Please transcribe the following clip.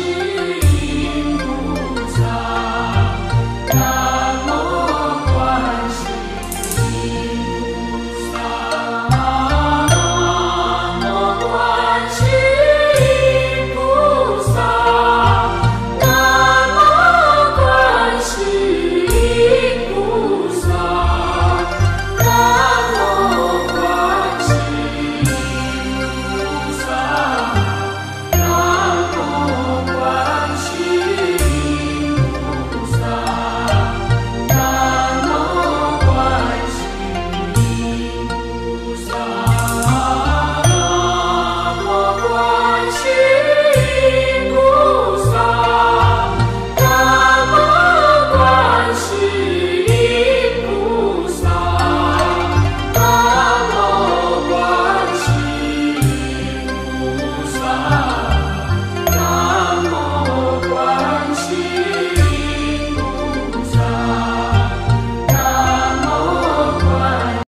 是。